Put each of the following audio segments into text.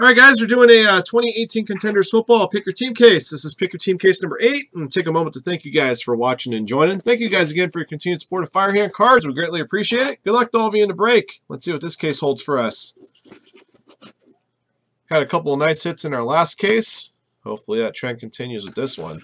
All right, guys, we're doing a uh, 2018 Contenders Football Pick Your Team case. This is Pick Your Team case number eight. And take a moment to thank you guys for watching and joining. Thank you guys again for your continued support of Firehand Cards. We greatly appreciate it. Good luck to all of you in the break. Let's see what this case holds for us. Had a couple of nice hits in our last case. Hopefully that trend continues with this one.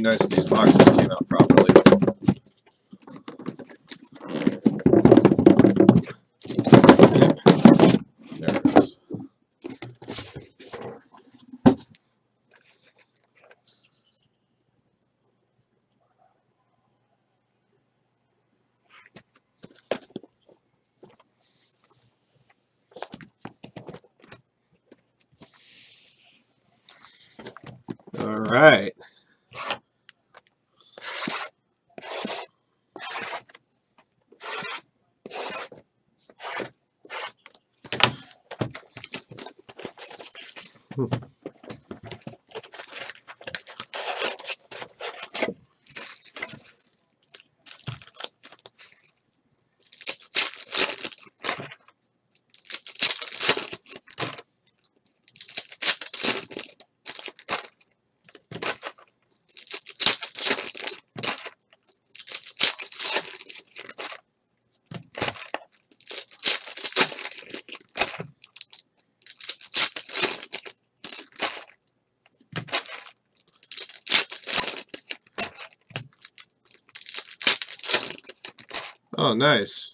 Nice these boxes came out properly. There it is. All right. Oh, nice.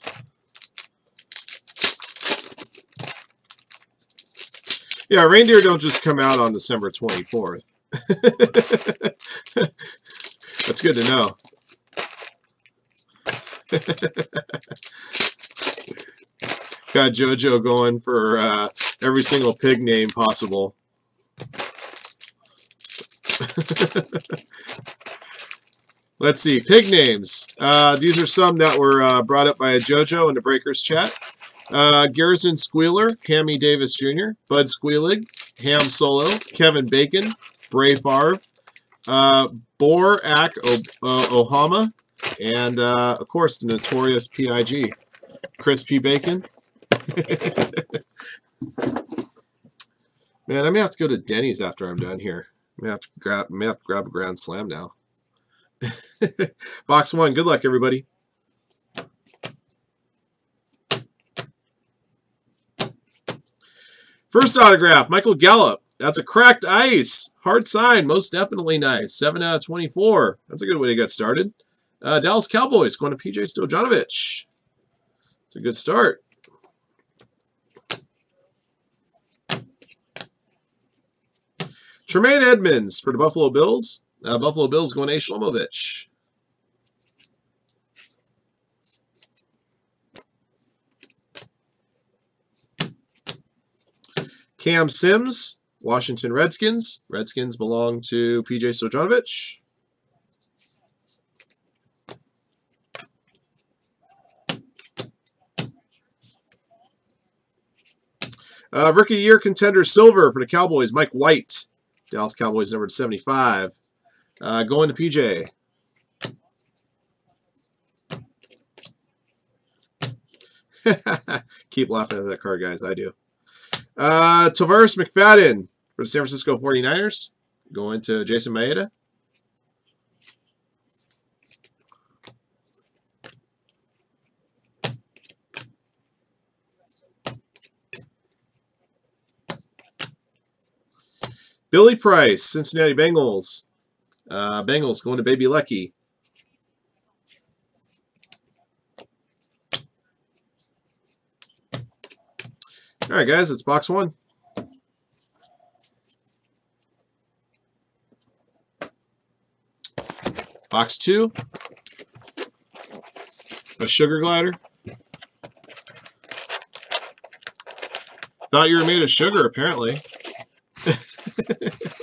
Yeah, reindeer don't just come out on December 24th. That's good to know. Got JoJo going for uh, every single pig name possible. Let's see, pig names. Uh, these are some that were uh, brought up by JoJo in the Breakers chat. Uh, Garrison Squealer, Hammy Davis Jr., Bud Squealig, Ham Solo, Kevin Bacon, Bray Favre, uh, Borak Ohama, and uh, of course the notorious PIG, Chris P. Bacon. Man, I may have to go to Denny's after I'm done here. I may have to grab, may have to grab a Grand Slam now. Box one. Good luck, everybody. First autograph, Michael Gallup. That's a cracked ice. Hard sign. Most definitely nice. 7 out of 24. That's a good way to get started. Uh, Dallas Cowboys going to PJ Stojanovic. It's a good start. Tremaine Edmunds for the Buffalo Bills. Uh, Buffalo Bills going to Shlomovich. Cam Sims, Washington Redskins. Redskins belong to PJ Stojanovic. Uh, rookie year contender silver for the Cowboys, Mike White. Dallas Cowboys number 75. Uh, going to PJ. Keep laughing at that card, guys. I do. Uh, Tavares McFadden for the San Francisco 49ers. Going to Jason Maeda. Billy Price, Cincinnati Bengals. Uh, Bengals going to Baby Lucky. All right, guys, it's box one. Box two. A sugar glider. Thought you were made of sugar, apparently.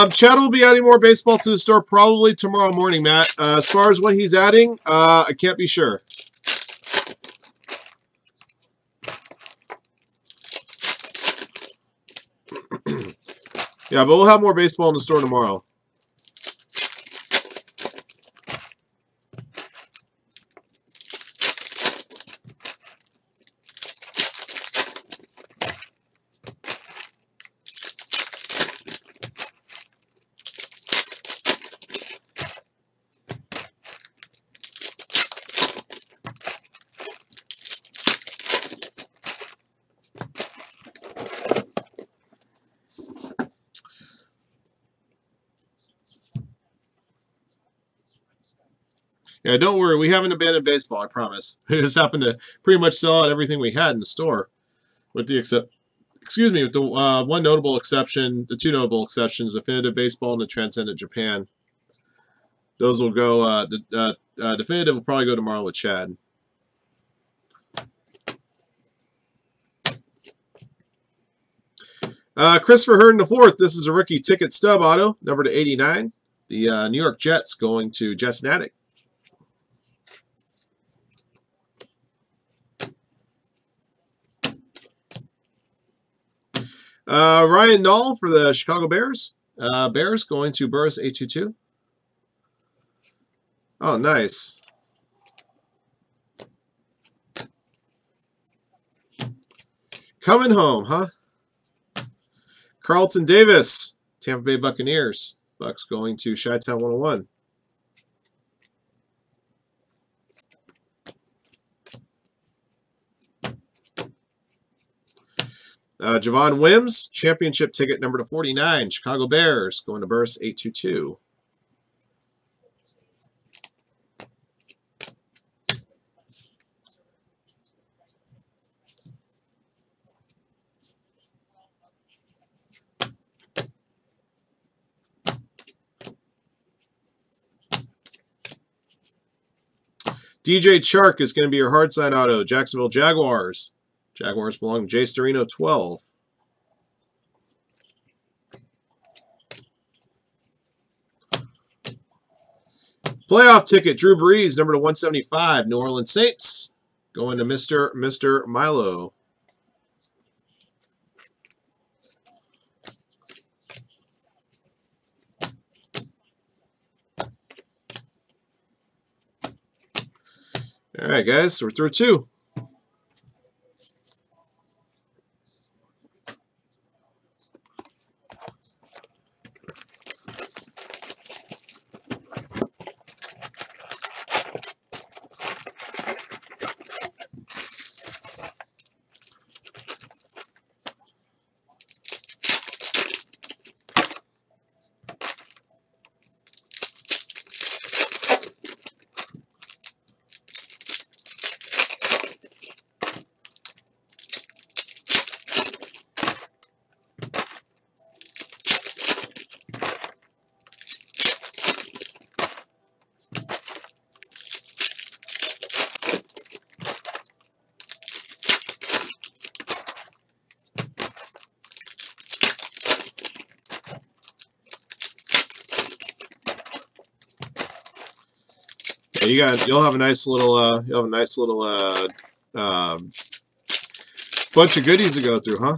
Um, Chad will be adding more baseball to the store probably tomorrow morning, Matt. Uh, as far as what he's adding, uh, I can't be sure. yeah, but we'll have more baseball in the store tomorrow. Yeah, don't worry. We haven't abandoned baseball, I promise. We just happened to pretty much sell out everything we had in the store. With the except, excuse me, with the uh, one notable exception, the two notable exceptions, Definitive Baseball and the Transcendent Japan. Those will go, uh, the uh, uh, Definitive will probably go tomorrow with Chad. Uh, Christopher Herndon the fourth. This is a rookie ticket stub auto, number to 89. The uh, New York Jets going to Jets Natick. Uh, Ryan Nall for the Chicago Bears. Uh, Bears going to Burris 822. Oh, nice. Coming home, huh? Carlton Davis, Tampa Bay Buccaneers. Bucks going to Chi-Town 101. Uh, Javon Wims, championship ticket number to 49. Chicago Bears going to Burris 822. DJ Chark is going to be your hard sign auto. Jacksonville Jaguars. Jaguars belong to Jay Storino 12. Playoff ticket, Drew Brees, number to 175, New Orleans Saints. Going to Mr. Mr. Milo. All right, guys, we're through two. You got you'll have a nice little uh you'll have a nice little uh um bunch of goodies to go through, huh?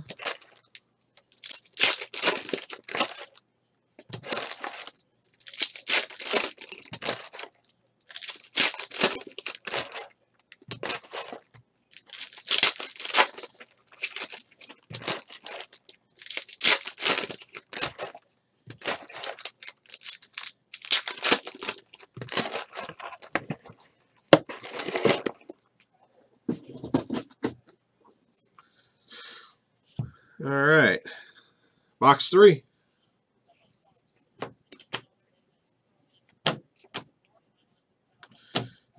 All right. Box three.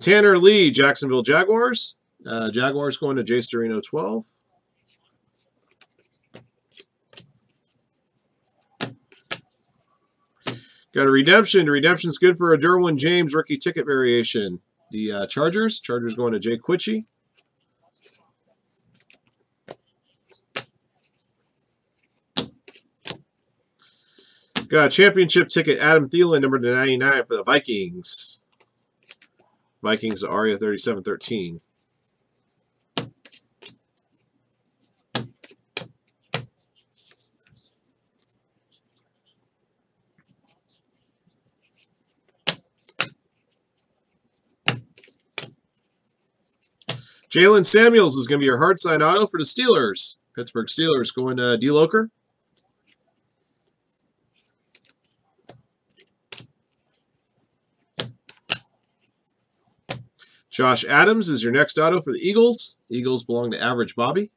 Tanner Lee, Jacksonville Jaguars. Uh, Jaguars going to Jay Storino 12. Got a redemption. Redemption's good for a Derwin James rookie ticket variation. The uh, Chargers. Chargers going to Jay Quitchy. Got a championship ticket, Adam Thielen, number 99 for the Vikings. Vikings, Aria 3713. Jaylen Samuels is going to be your hard sign auto for the Steelers. Pittsburgh Steelers going to D. Loker. Josh Adams is your next auto for the Eagles. Eagles belong to Average Bobby.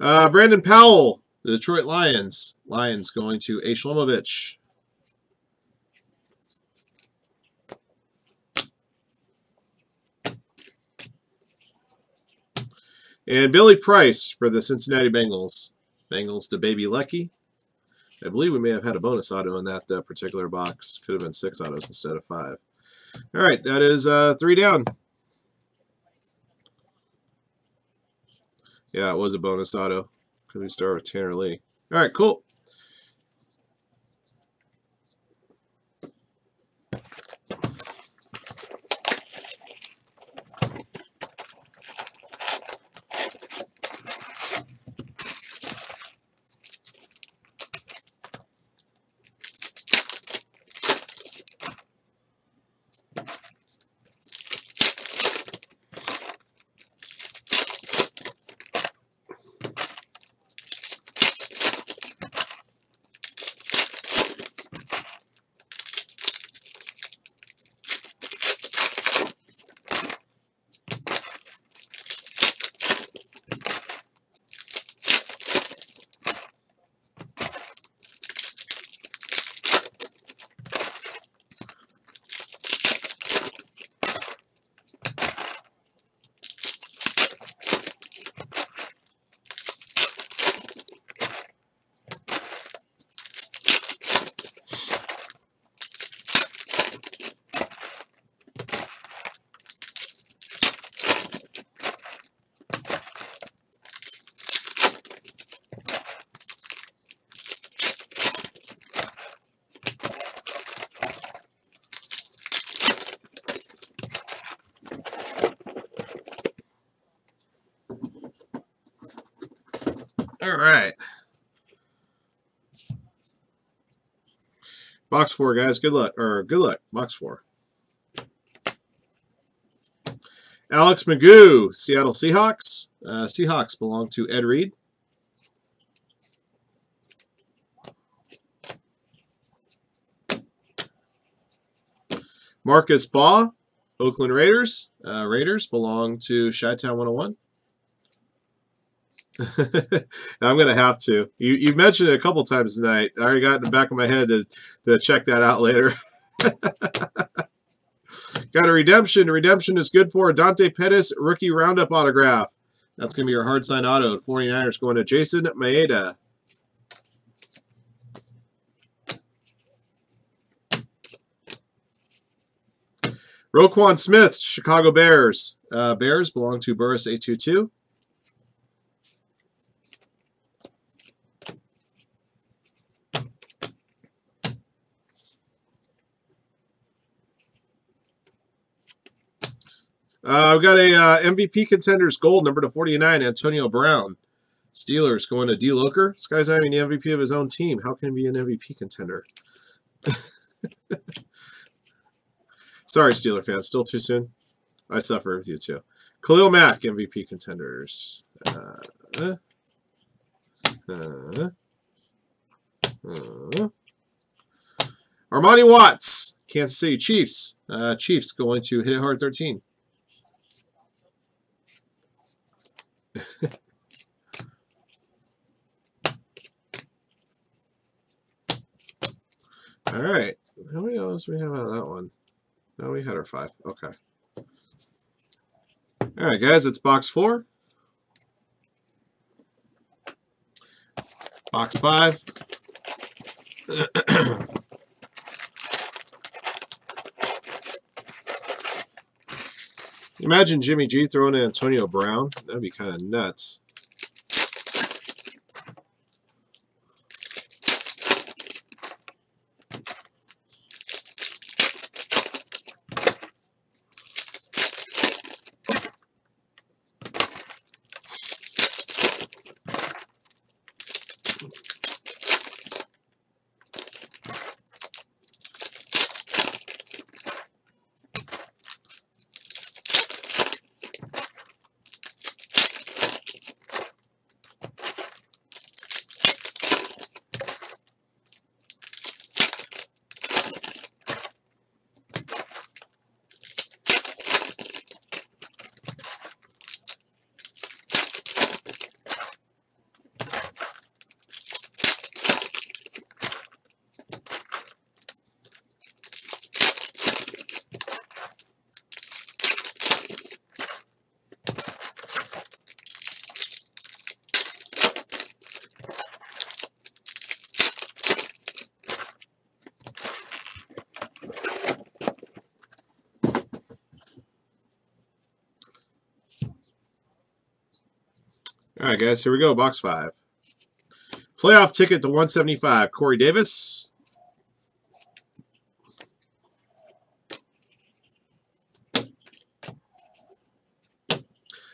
Uh, Brandon Powell, the Detroit Lions. Lions going to A. Shlomovich. And Billy Price for the Cincinnati Bengals. Bengals to Baby Lucky. I believe we may have had a bonus auto in that uh, particular box. Could have been six autos instead of five. All right, that is uh, three down. Yeah, it was a bonus auto. Could we start with Tanner Lee? All right, cool. All right. Box four, guys. Good luck. Or good luck. Box four. Alex McGough, Seattle Seahawks. Uh, Seahawks belong to Ed Reed. Marcus Baugh, Oakland Raiders. Uh, Raiders belong to Chi-Town 101. I'm to have to. You you mentioned it a couple times tonight. I already got in the back of my head to, to check that out later. got a redemption. Redemption is good for Dante Pettis rookie roundup autograph. That's to be your hard sign auto. 49ers going to Jason Maeda. Roquan Smith, Chicago Bears. Uh, Bears belong to Burris 822. Uh, I've got a uh, MVP contenders gold number to 49, Antonio Brown. Steelers going to D. Loker. This guy's having the MVP of his own team. How can he be an MVP contender? Sorry, Steeler fans. Still too soon? I suffer with you too. Khalil Mack, MVP contenders. Uh, uh, uh, Armani Watts, Kansas City Chiefs. Uh, Chiefs going to hit it hard 13. All right. How many do we have out of that one? No, we had our five. Okay. All right, guys, it's box four. Box five. Imagine Jimmy G throwing in Antonio Brown. That'd be kind of nuts. All right, guys, here we go. Box five. Playoff ticket to 175. Corey Davis.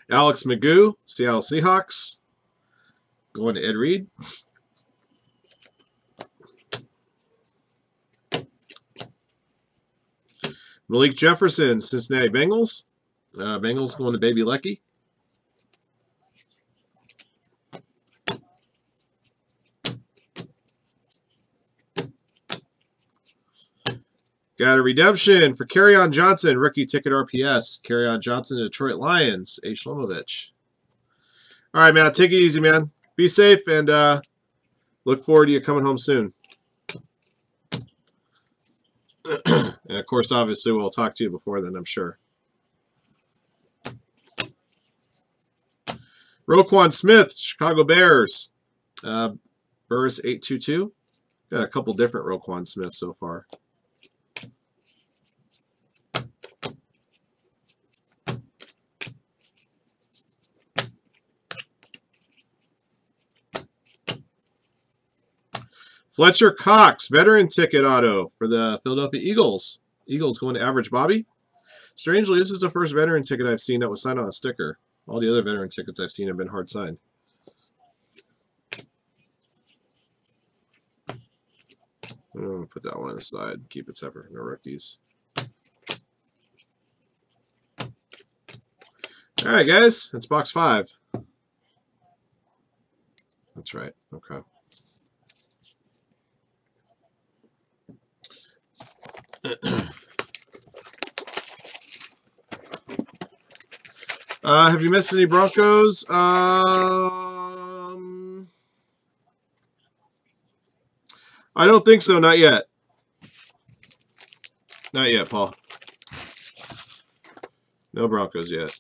Alex McGough, Seattle Seahawks. Going to Ed Reed. Malik Jefferson, Cincinnati Bengals. Uh, Bengals going to Baby Lucky. Got redemption for on Johnson, rookie ticket RPS. on Johnson, Detroit Lions, A. Shlomovich. All right, man. Take it easy, man. Be safe, and uh, look forward to you coming home soon. and, of course, obviously, we'll talk to you before then, I'm sure. Roquan Smith, Chicago Bears. Uh, Burris 822. Got a couple different Roquan Smiths so far. Fletcher Cox, veteran ticket auto for the Philadelphia Eagles. Eagles going to average Bobby. Strangely, this is the first veteran ticket I've seen that was signed on a sticker. All the other veteran tickets I've seen have been hard signed. I'm going to put that one aside, keep it separate from the rookies. All right, guys, that's box five. That's right. Okay. uh, have you missed any Broncos? Um, I don't think so. Not yet. Not yet, Paul. No Broncos yet.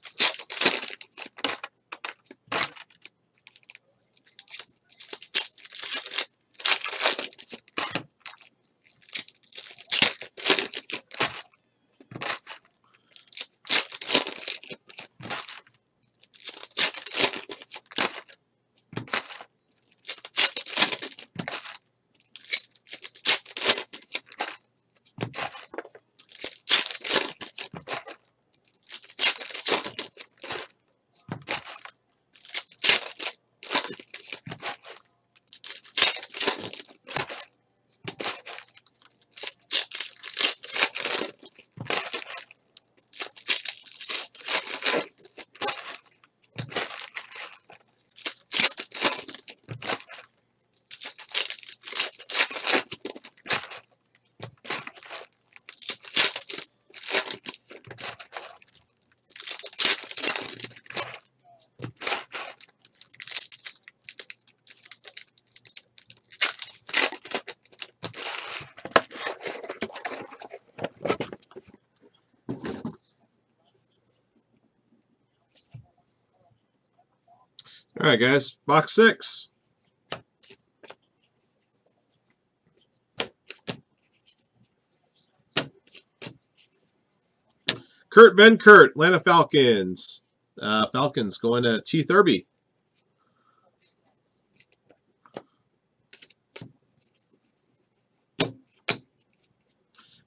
Right, guys, box six. Kurt Benkert, Atlanta Falcons. Uh, Falcons going to T. Thurby.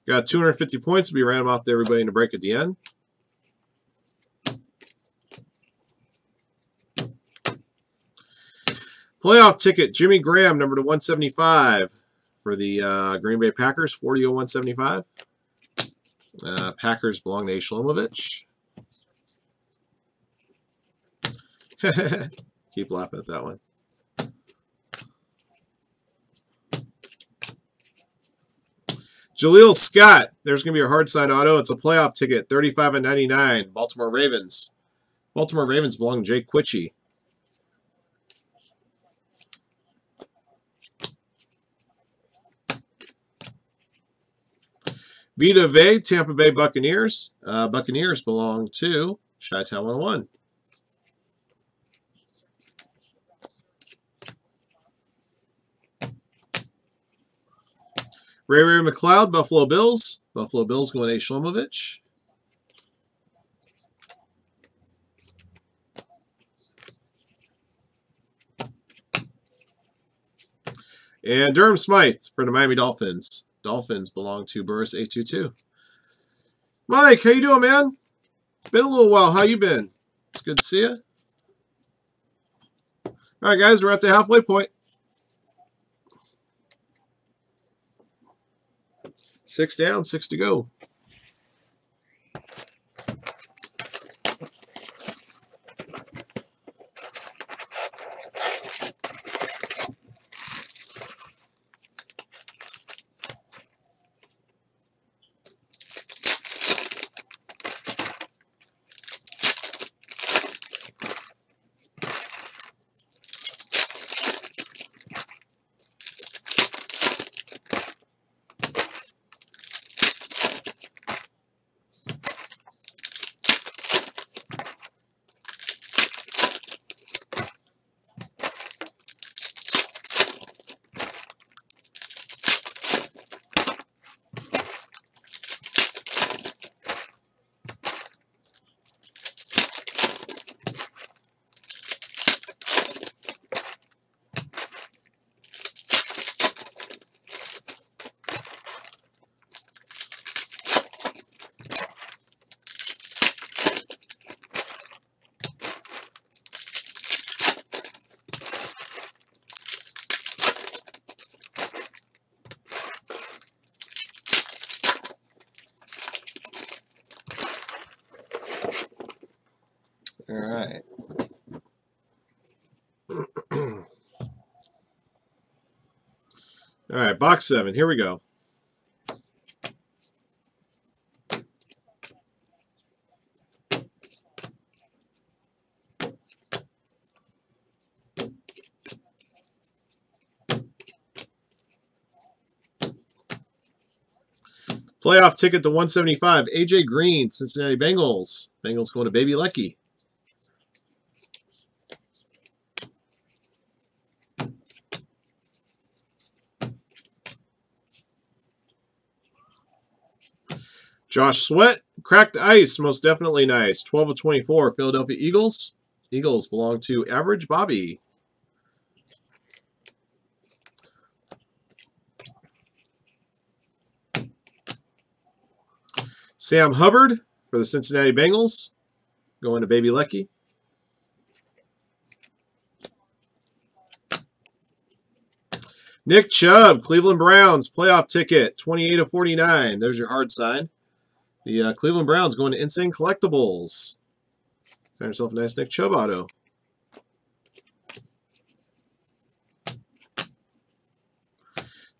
Got 250 points to be random off to everybody in the break at the end. Playoff ticket, Jimmy Graham, number to 175 for the uh, Green Bay Packers, 40 175. Uh, Packers belong to. Shlomovich. Keep laughing at that one. Jaleel Scott. There's going to be a hard sign auto. It's a playoff ticket, 35 and 99. Baltimore Ravens. Baltimore Ravens belong to Jake Quitchy. Vita Vea, Tampa Bay Buccaneers. Uh, Buccaneers belong to Chi-Town 101. Ray Ray McCloud, Buffalo Bills. Buffalo Bills going to Shlomovich. And Durham Smythe for the Miami Dolphins. Dolphins belong to Burris 822. Mike, how you doing, man? Been a little while. How you been? It's good to see you. All right, guys, we're at the halfway point. Six down, six to go. Right, box seven. Here we go. Playoff ticket to 175. AJ Green, Cincinnati Bengals. Bengals going to Baby Lucky. Josh Sweat, cracked ice, most definitely nice. 12 of 24, Philadelphia Eagles. Eagles belong to Average Bobby. Sam Hubbard for the Cincinnati Bengals, going to Baby Lucky. Nick Chubb, Cleveland Browns, playoff ticket, 28 of 49. There's your hard sign. The uh, Cleveland Browns going to Insane Collectibles. Find yourself a nice Nick Chubb auto.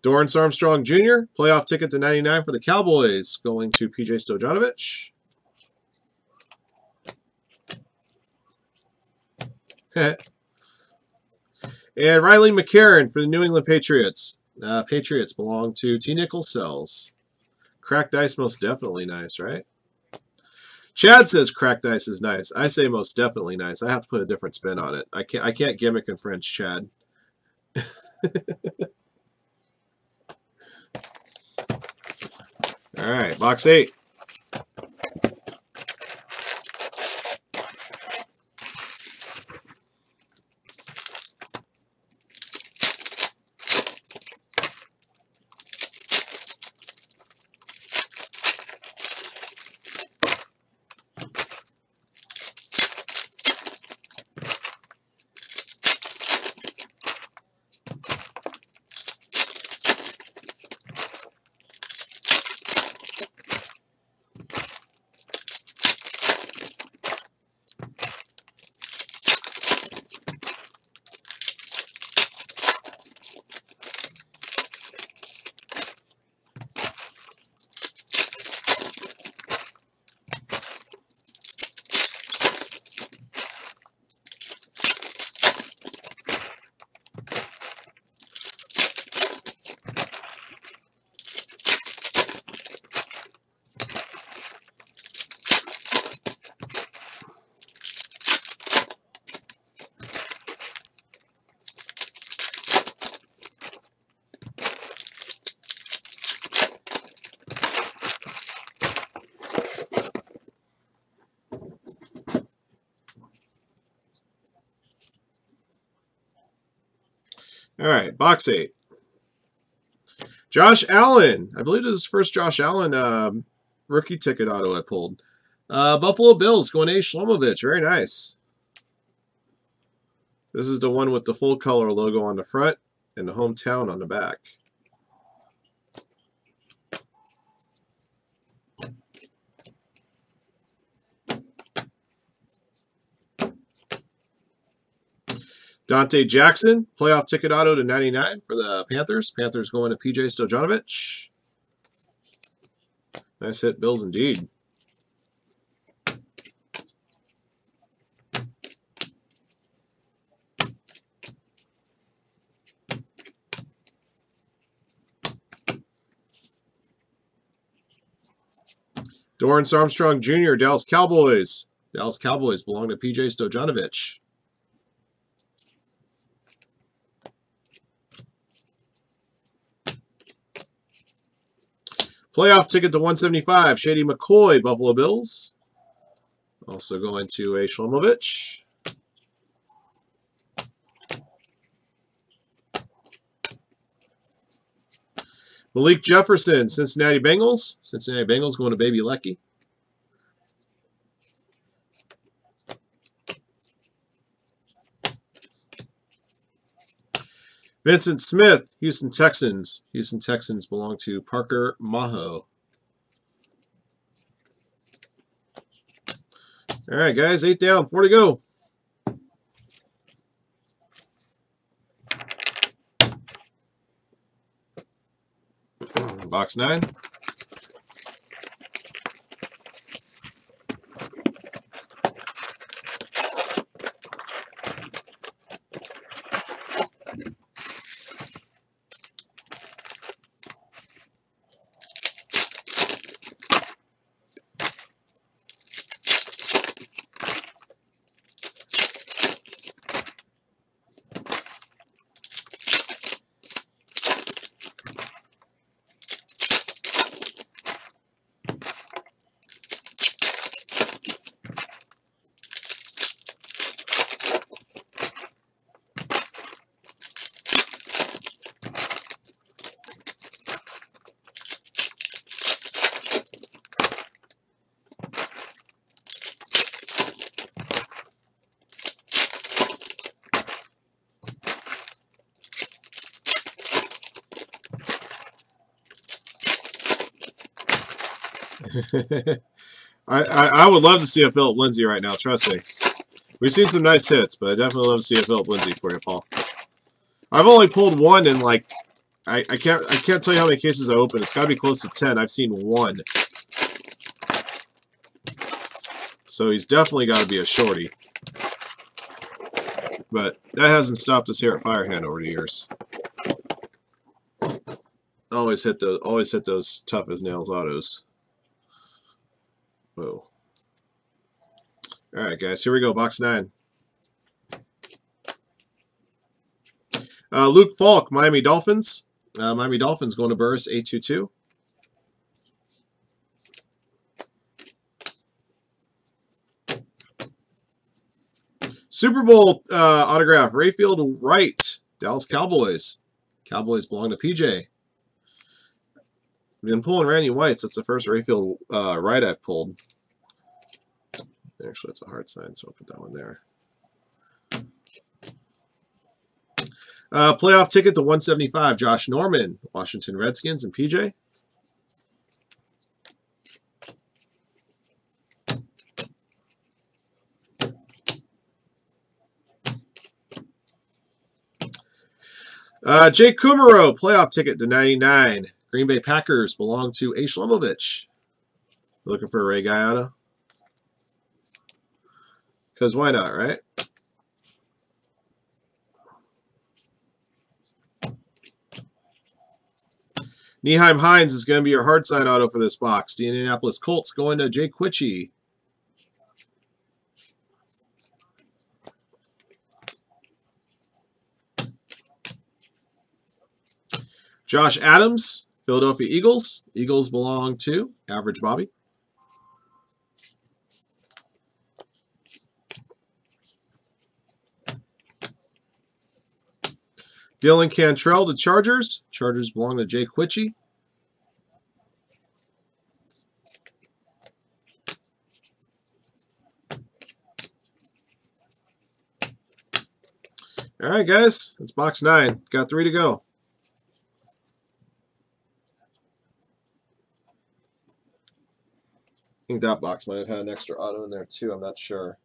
Dorance Armstrong Jr., playoff ticket to 99 for the Cowboys, going to PJ Stojanovich. and Riley McCarron for the New England Patriots. Uh, Patriots belong to T. Nichols Cells. Cracked ice, most definitely nice, right? Chad says cracked ice is nice. I say most definitely nice. I have to put a different spin on it. I can't. I can't gimmick in French, Chad. All right, box eight. Eight. Josh Allen. I believe this is first Josh Allen um, rookie ticket auto I pulled. Uh, Buffalo Bills going A. Shlomovich. Very nice. This is the one with the full color logo on the front and the hometown on the back. Donte Jackson, playoff ticket auto to 99 for the Panthers. Panthers going to PJ Stojanovich. Nice hit, Bills indeed. Dorance Armstrong Jr., Dallas Cowboys. Dallas Cowboys belong to PJ Stojanovich. Playoff ticket to 175, Shady McCoy, Buffalo Bills. Also going to a Shlomovich. Malik Jefferson, Cincinnati Bengals. Cincinnati Bengals going to Baby Lecky. Vincent Smith, Houston Texans. Houston Texans belong to Parker Maho. All right, guys, eight down, four to go. Box nine. I, I, I would love to see a Philip Lindsay right now. Trust me. We've seen some nice hits, but I definitely love to see a Philip Lindsay for you, Paul. I've only pulled one in like I, I can't I can't tell you how many cases I opened. It's got to be close to ten. I've seen one. So he's definitely got to be a shorty. But that hasn't stopped us here at Firehand over the years. Always hit those always hit those tough as nails autos. Whoa. All right, guys, here we go. Box nine. Uh, Luke Falk, Miami Dolphins. Uh, Miami Dolphins going to Burris 822. Super Bowl uh, autograph, Rayfield Wright, Dallas Cowboys. Cowboys belong to PJ. Been pulling Randy Whites. That's the first Rayfield uh, Wright I've pulled. Actually, it's a hard sign, so I'll put that one there. Uh, playoff ticket to 175, Josh Norman, Washington Redskins and PJ. Uh, Jake Kumerow, playoff ticket to 99. Green Bay Packers belong to A. Shlomovich. Looking for a Ray Guy auto? Because why not, right? Nyheim Hines is going to be your hard sign auto for this box. The Indianapolis Colts going to Jay Quitchy. Josh Adams, Philadelphia Eagles. Eagles belong to Average Bobby. Dylan Cantrell to Chargers. Chargers belong to Jay Quitchy. All right, guys, it's box nine. Got three to go. I think that box might have had an extra auto in there too. I'm not sure.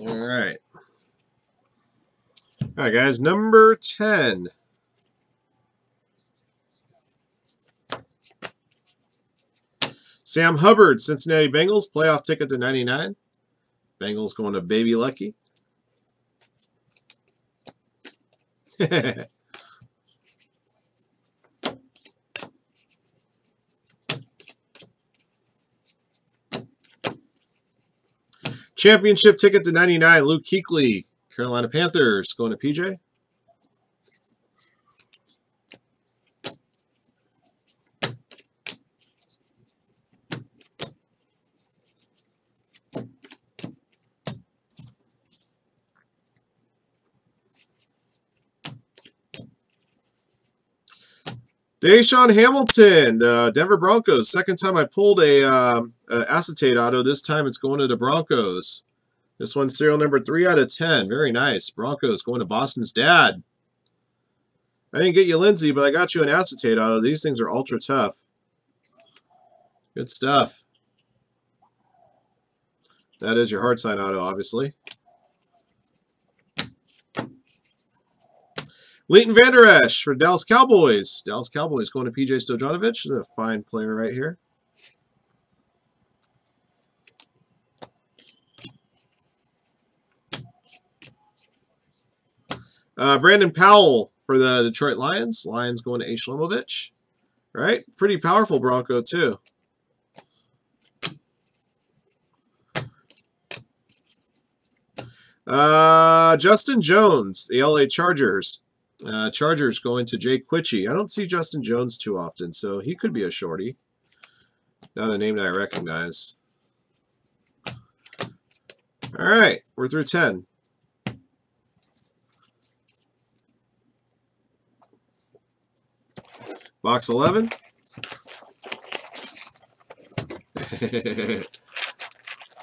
All right. All right, guys. Number 10. Sam Hubbard, Cincinnati Bengals, playoff ticket to 99. Bengals going to Baby Lucky. Championship ticket to 99, Luke Kuechly, Carolina Panthers, going to PJ. DaeSean Hamilton, the Denver Broncos. Second time I pulled a, um, acetate auto. This time it's going to the Broncos. This one's serial number 3 out of 10. Very nice. Broncos going to Boston's dad. I didn't get you Lindsay, but I got you an acetate auto. These things are ultra tough. Good stuff. That is your hard sign auto, obviously. Leighton Vander Esch for Dallas Cowboys. Dallas Cowboys going to PJ Stojanovic. A fine player right here. Uh, Brandon Powell for the Detroit Lions. Lions going to A. Shlomovich. Right? Pretty powerful Bronco, too. Uh, Justin Jones, the LA Chargers. Uh, Chargers going to Jake Quitchy. I don't see Justin Jones too often, so he could be a shorty. Not a name that I recognize. All right, we're through 10. Box 11.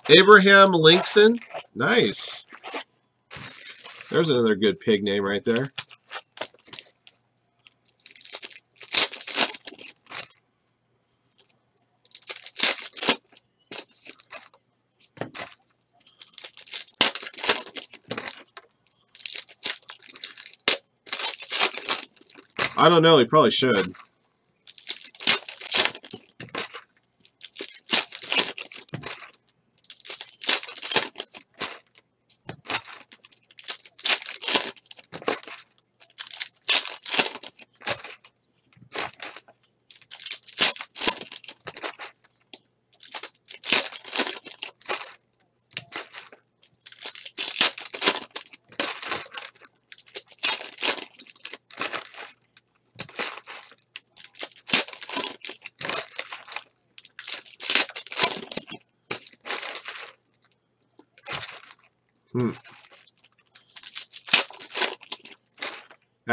Abraham Linkson. Nice. There's another good pig name right there. I don't know. He probably should.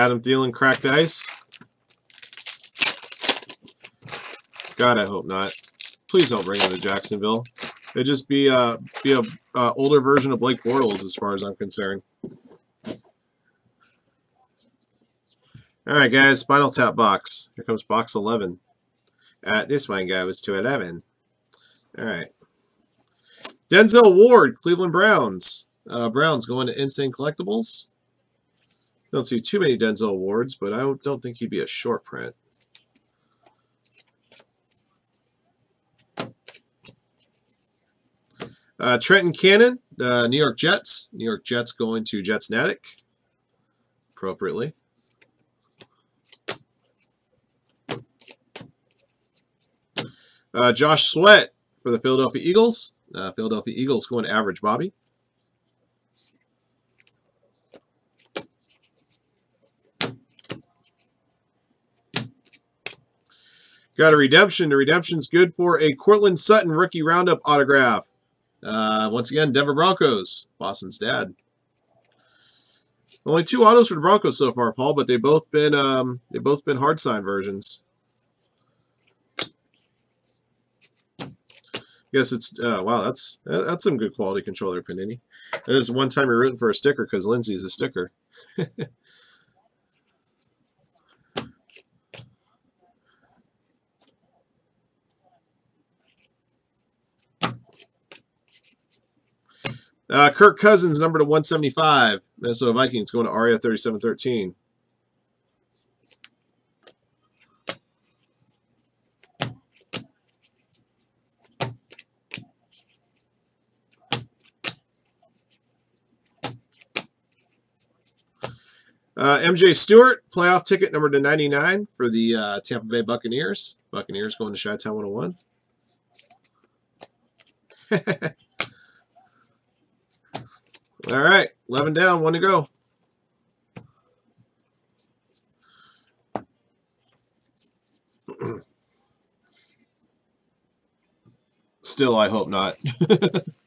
Adam Thielen cracked ice. God, I hope not. Please don't bring him to Jacksonville. It'd just be a be a uh, older version of Blake Bortles, as far as I'm concerned. All right, guys. Spinal Tap box. Here comes box 11. Uh, this one goes to 11. All right. Denzel Ward, Cleveland Browns. Uh, Browns going to Insane Collectibles. Don't see too many Denzel Wards, but I don't think he'd be a short print. Uh, Trenton Cannon, uh, New York Jets. New York Jets going to Jetsnatic, appropriately. Uh, Josh Sweat for the Philadelphia Eagles. Uh, Philadelphia Eagles going to average Bobby. Got a redemption. The redemption's good for a Courtland Sutton rookie roundup autograph. Uh, once again, Denver Broncos, Boston's dad. Only two autos for the Broncos so far, Paul, but they've both been um, they both been hard sign versions. Guess it's uh, wow. That's that's some good quality controller, Panini. There's one time you're rooting for a sticker because Lindsay's a sticker. Uh, Kirk Cousins, number to 175. Minnesota Vikings going to Aria 3713. Uh, MJ Stewart, playoff ticket number to 99 for the uh, Tampa Bay Buccaneers. Buccaneers going to Chi-Town 101. All right, 11 down, one to go. Still, I hope not.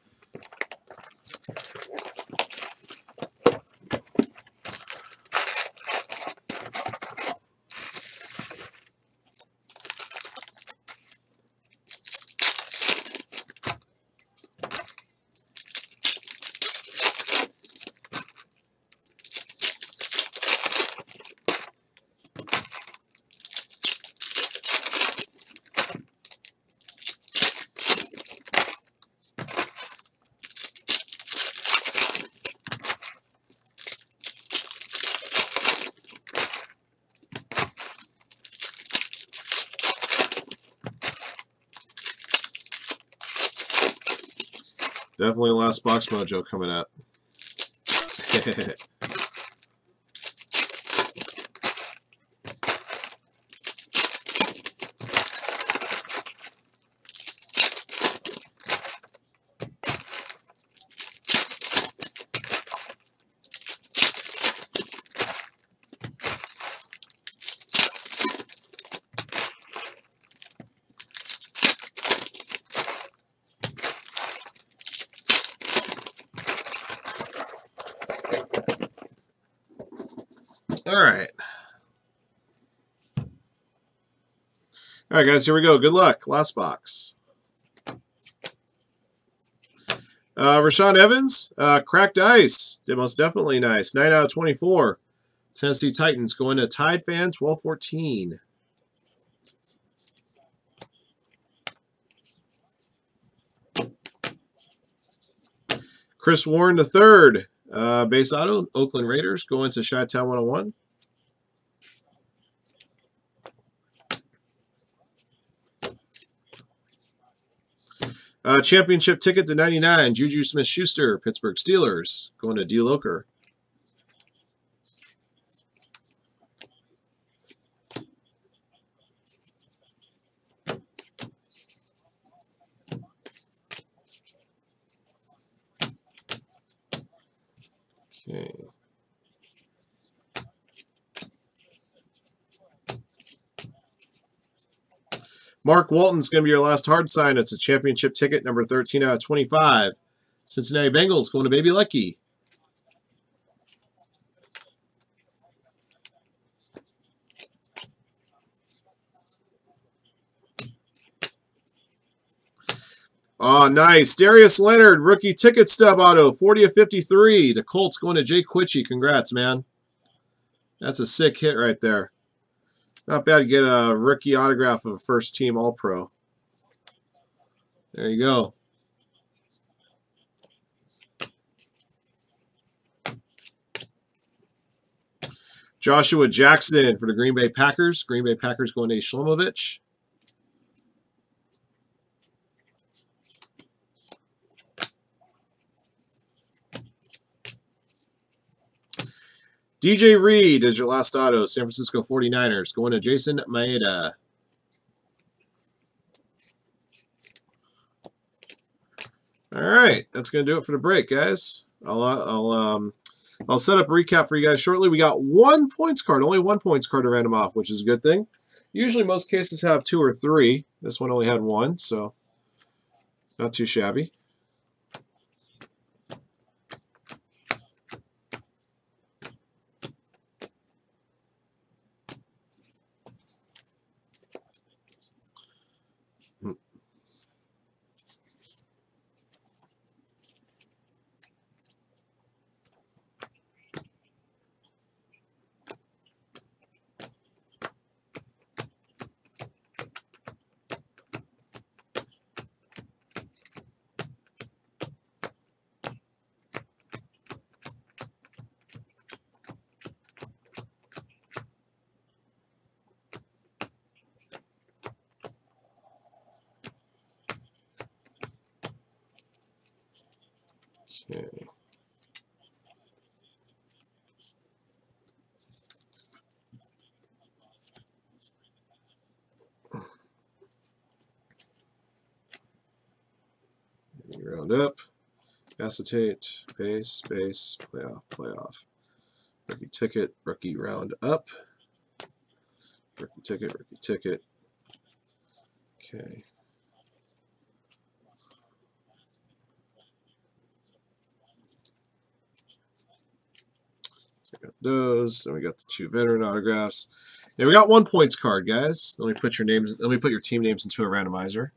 Box mojo coming up. All right. All right, guys, here we go. Good luck. Last box. Uh, Rashaan Evans, uh, cracked ice. Did most definitely nice. 9 out of 24. Tennessee Titans going to Tide fan 12-14. Chris Warren III, uh, base auto, Oakland Raiders going to Chi-Town 101. Championship ticket to 99, Juju Smith-Schuster, Pittsburgh Steelers, going to D. Loker. Okay. Mark Walton's going to be your last hard sign. It's a championship ticket, number 13 out of 25. Cincinnati Bengals going to Baby Lucky. Oh, nice. Darius Leonard, rookie ticket stub auto, 40 of 53. The Colts going to Jay Quitchy. Congrats, man. That's a sick hit right there. Not bad to get a rookie autograph of a first team All Pro. There you go. Joshua Jackson for the Green Bay Packers. Green Bay Packers going to Shlomovich. DJ Reed is your last auto. San Francisco 49ers going to Jason Maeda. All right, that's going to do it for the break, guys. I'll, I'll um, I'll set up a recap for you guys shortly. We got one points card, only one points card to random off, which is a good thing. Usually most cases have two or three. This one only had one, so not too shabby. Okay. Round up, acetate, base, base, playoff, playoff. Rookie ticket, rookie round up. Rookie ticket, rookie ticket. Okay. So we got those. Then we got the two veteran autographs. Yeah, we got one points card, guys. Let me put your names. Let me put your team names into a randomizer.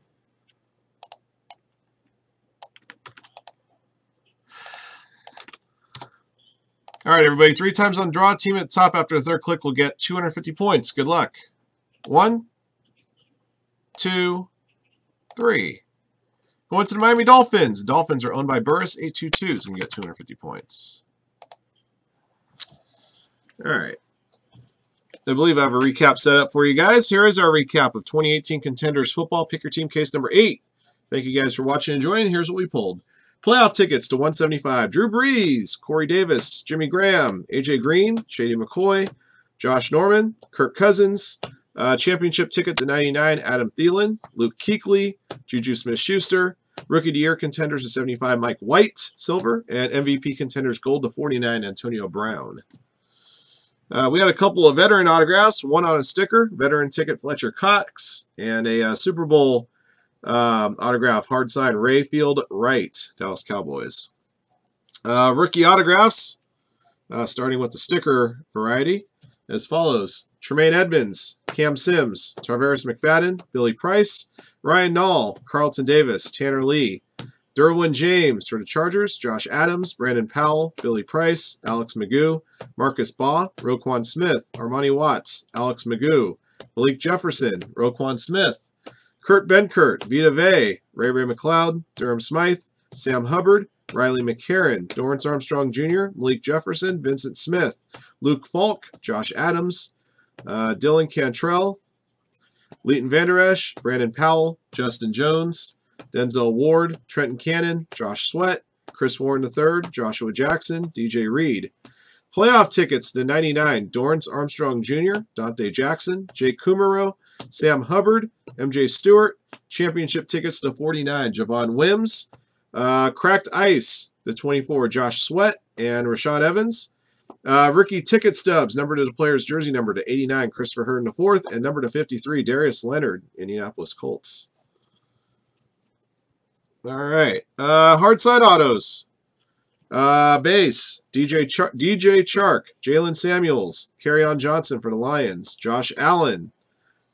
All right, everybody. Three times on draw. Team at top after the third click will get 250 points. Good luck. One, two, three. Going to the Miami Dolphins. Dolphins are owned by Burris822, so we get 250 points. All right. I believe I have a recap set up for you guys. Here is our recap of 2018 Contenders Football. Pick your team case number eight. Thank you guys for watching and joining. Here's what we pulled. Playoff tickets to 175. Drew Brees, Corey Davis, Jimmy Graham, AJ Green, Shady McCoy, Josh Norman, Kirk Cousins, uh, championship tickets to 99, Adam Thielen, Luke Kuechly, Juju Smith-Schuster, Rookie of the Year contenders to 75, Mike White, silver, and MVP contenders gold to 49, Antonio Brown. Uh, we had a couple of veteran autographs, one on a sticker, veteran ticket Fletcher Cox, and a uh, Super Bowl um, autograph, hard sign Rayfield Wright, Dallas Cowboys. Uh, rookie autographs, uh, starting with the sticker variety, as follows. Tremaine Edmunds, Cam Sims, Tarvarus McFadden, Billy Price, Ryan Nall, Carlton Davis, Tanner Lee, Derwin James for the Chargers, Josh Adams, Brandon Powell, Billy Price, Alex McGough, Marcus Baugh, Roquan Smith, Armani Watts, Alex McGough, Malik Jefferson, Roquan Smith, Kurt Benkert, Vita Vea, Ray Ray McCloud, Durham Smythe, Sam Hubbard, Riley McCarron, Dorance Armstrong Jr., Malik Jefferson, Vincent Smith, Luke Falk, Josh Adams, uh, Dylan Cantrell, Leighton Vander Esch, Brandon Powell, Justin Jones, Denzel Ward, Trenton Cannon, Josh Sweat, Chris Warren III, Joshua Jackson, DJ Reed. Playoff tickets to 99, Dorance Armstrong Jr., Dante Jackson, Jake Kumerow, Sam Hubbard, MJ Stewart. Championship tickets to 49, Javon Wims. Uh, cracked Ice to 24, Josh Sweat and Rashaan Evans. Uh, rookie ticket stubs, number to the player's jersey number to 89, Christopher Herndon the fourth, and number to 53, Darius Leonard, Indianapolis Colts. All right. Uh, hard side autos. Uh, base, DJ, Char DJ Chark, Jaylen Samuels, on Johnson for the Lions, Josh Allen,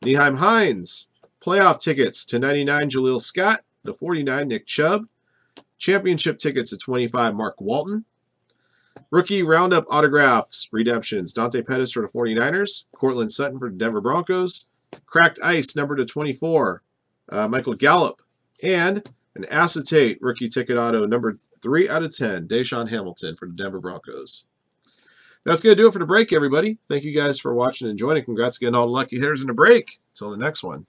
Nyheim Hines, playoff tickets to 99, Jaleel Scott, to 49, Nick Chubb. Championship tickets to 25, Mark Walton. Rookie Roundup autographs, redemptions, Dante Pettis for the 49ers, Courtland Sutton for the Denver Broncos, Cracked Ice, number to 24, uh, Michael Gallup, and an acetate rookie ticket auto, number 3 out of 10, DaeSean Hamilton for the Denver Broncos. That's going to do it for the break, everybody. Thank you guys for watching and joining. Congrats again, all the lucky hitters in the break. Until the next one.